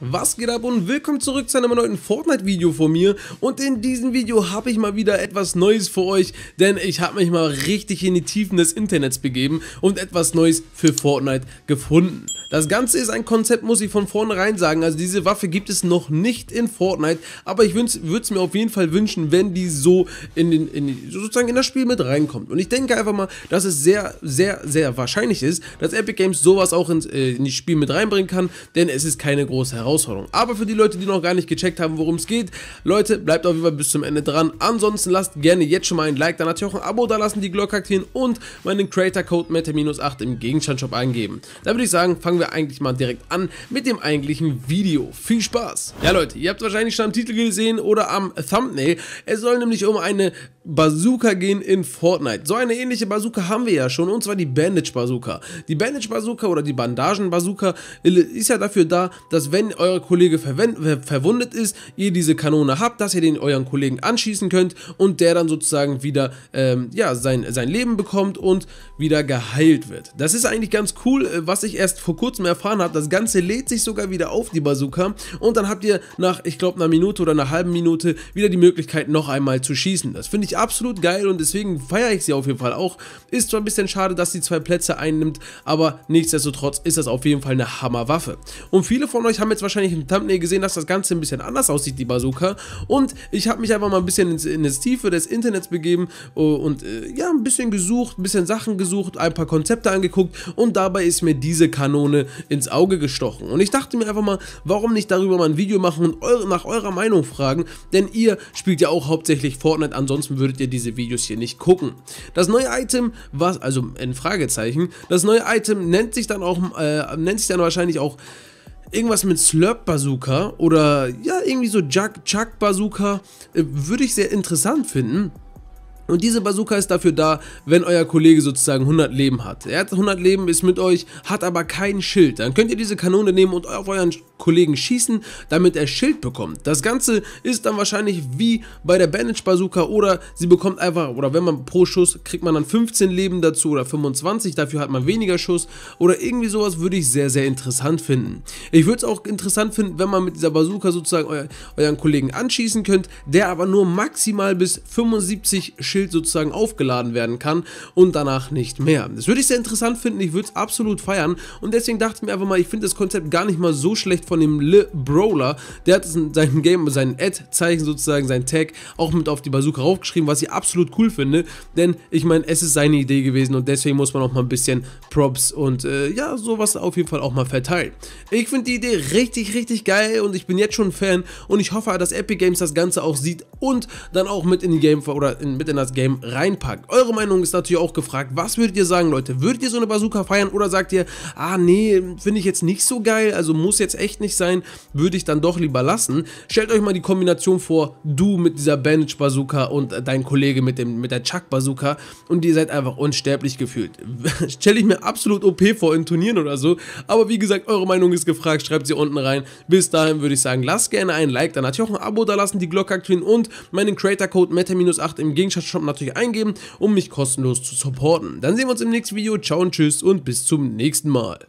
Was geht ab und willkommen zurück zu einem neuen Fortnite-Video von mir und in diesem Video habe ich mal wieder etwas Neues für euch, denn ich habe mich mal richtig in die Tiefen des Internets begeben und etwas Neues für Fortnite gefunden. Das Ganze ist ein Konzept, muss ich von vornherein sagen, also diese Waffe gibt es noch nicht in Fortnite, aber ich würde es mir auf jeden Fall wünschen, wenn die so in, den, in, sozusagen in das Spiel mit reinkommt und ich denke einfach mal, dass es sehr, sehr, sehr wahrscheinlich ist, dass Epic Games sowas auch ins, äh, in das Spiel mit reinbringen kann, denn es ist keine große Herausforderung. Herausforderung. Aber für die Leute, die noch gar nicht gecheckt haben, worum es geht, Leute, bleibt auf jeden Fall bis zum Ende dran. Ansonsten lasst gerne jetzt schon mal ein Like, dann natürlich auch ein Abo da lassen, die Glocke aktivieren und meinen Creator-Code Meta-8 im Gegenstandshop eingeben. Da würde ich sagen, fangen wir eigentlich mal direkt an mit dem eigentlichen Video. Viel Spaß! Ja Leute, ihr habt wahrscheinlich schon am Titel gesehen oder am Thumbnail. Es soll nämlich um eine Bazooka gehen in Fortnite. So eine ähnliche Bazooka haben wir ja schon, und zwar die Bandage Bazooka. Die Bandage Bazooka oder die Bandagen Bazooka ist ja dafür da, dass wenn euer Kollege verwundet ist, ihr diese Kanone habt, dass ihr den euren Kollegen anschießen könnt und der dann sozusagen wieder ähm, ja, sein, sein Leben bekommt und wieder geheilt wird. Das ist eigentlich ganz cool, äh, was ich erst vor kurzem erfahren habe. Das Ganze lädt sich sogar wieder auf, die Bazooka, und dann habt ihr nach, ich glaube, einer Minute oder einer halben Minute wieder die Möglichkeit, noch einmal zu schießen. Das finde ich absolut geil und deswegen feiere ich sie auf jeden Fall auch. Ist zwar ein bisschen schade, dass sie zwei Plätze einnimmt, aber nichtsdestotrotz ist das auf jeden Fall eine Hammerwaffe. Und viele von euch haben jetzt wahrscheinlich im Thumbnail gesehen, dass das Ganze ein bisschen anders aussieht, die Bazooka. Und ich habe mich einfach mal ein bisschen ins, in das Tiefe des Internets begeben oh, und äh, ja, ein bisschen gesucht, ein bisschen Sachen gesucht, ein paar Konzepte angeguckt und dabei ist mir diese Kanone ins Auge gestochen. Und ich dachte mir einfach mal, warum nicht darüber mal ein Video machen und eure, nach eurer Meinung fragen, denn ihr spielt ja auch hauptsächlich Fortnite, ansonsten würdet ihr diese Videos hier nicht gucken. Das neue Item, was, also ein Fragezeichen, das neue Item nennt sich dann auch, äh, nennt sich dann wahrscheinlich auch irgendwas mit Slurp Bazooka oder ja, irgendwie so Chuck, Chuck Bazooka äh, würde ich sehr interessant finden. Und diese Bazooka ist dafür da, wenn euer Kollege sozusagen 100 Leben hat. Er hat 100 Leben, ist mit euch, hat aber kein Schild. Dann könnt ihr diese Kanone nehmen und auf euren Kollegen schießen, damit er Schild bekommt. Das Ganze ist dann wahrscheinlich wie bei der Bandage Bazooka oder sie bekommt einfach, oder wenn man pro Schuss kriegt man dann 15 Leben dazu oder 25, dafür hat man weniger Schuss oder irgendwie sowas würde ich sehr, sehr interessant finden. Ich würde es auch interessant finden, wenn man mit dieser Bazooka sozusagen euren Kollegen anschießen könnt, der aber nur maximal bis 75 Schild sozusagen aufgeladen werden kann und danach nicht mehr. Das würde ich sehr interessant finden, ich würde es absolut feiern und deswegen dachte ich mir einfach mal, ich finde das Konzept gar nicht mal so schlecht von dem Le Brawler. Der hat sein Game, sein Ad-Zeichen sozusagen, sein Tag auch mit auf die Bazooka raufgeschrieben, was ich absolut cool finde. Denn ich meine, es ist seine Idee gewesen und deswegen muss man auch mal ein bisschen Props und äh, ja, sowas auf jeden Fall auch mal verteilen. Ich finde die Idee richtig, richtig geil und ich bin jetzt schon Fan und ich hoffe, dass Epic Games das Ganze auch sieht und dann auch mit in die Game oder in, mit in das Game reinpackt. Eure Meinung ist natürlich auch gefragt. Was würdet ihr sagen, Leute? Würdet ihr so eine Bazooka feiern oder sagt ihr, ah nee, finde ich jetzt nicht so geil, also muss jetzt echt nicht sein, würde ich dann doch lieber lassen. Stellt euch mal die Kombination vor, du mit dieser Bandage Bazooka und dein Kollege mit, dem, mit der Chuck Bazooka und ihr seid einfach unsterblich gefühlt. Stelle ich mir absolut OP vor in Turnieren oder so, aber wie gesagt, eure Meinung ist gefragt, schreibt sie unten rein. Bis dahin würde ich sagen, lasst gerne ein Like, dann natürlich auch ein Abo da lassen, die Glocke aktivieren und meinen Creator-Code Meta-8 im Gegenstandsshop natürlich eingeben, um mich kostenlos zu supporten. Dann sehen wir uns im nächsten Video, ciao und tschüss und bis zum nächsten Mal.